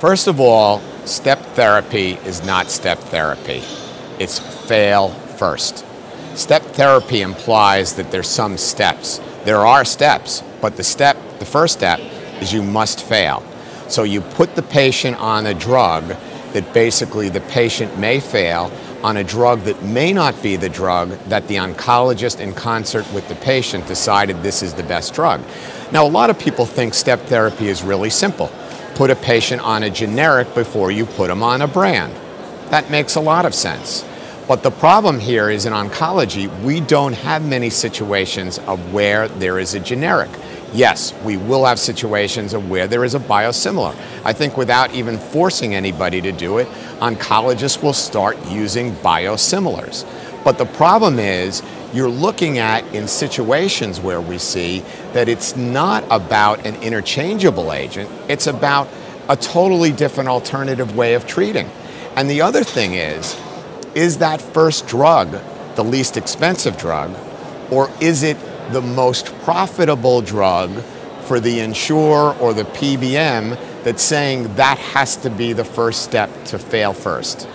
First of all, step therapy is not step therapy. It's fail first. Step therapy implies that there's some steps. There are steps, but the step, the first step is you must fail. So you put the patient on a drug that basically the patient may fail on a drug that may not be the drug that the oncologist in concert with the patient decided this is the best drug. Now, a lot of people think step therapy is really simple. Put a patient on a generic before you put them on a brand. That makes a lot of sense. But the problem here is in oncology, we don't have many situations of where there is a generic. Yes, we will have situations of where there is a biosimilar. I think without even forcing anybody to do it, oncologists will start using biosimilars. But the problem is, you're looking at in situations where we see that it's not about an interchangeable agent, it's about a totally different alternative way of treating. And the other thing is, is that first drug the least expensive drug, or is it the most profitable drug for the insurer or the PBM that's saying that has to be the first step to fail first.